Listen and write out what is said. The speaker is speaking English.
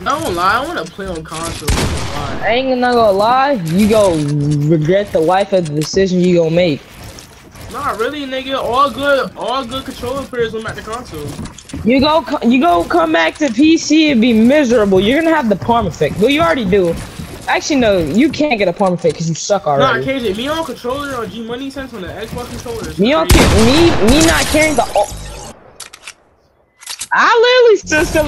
I don't lie, I wanna play on console. I ain't gonna lie, you go regret the life of the decision you gonna make. Nah, really, nigga. All good, all good controller players went back to console. You go, you go, come back to PC and be miserable. You're gonna have the palm effect. Well, you already do. Actually, no, you can't get a palm effect because you suck already. Nah, KJ, me on controller on G Money sense on the Xbox controller. Me on, me, me not carrying the. I literally still still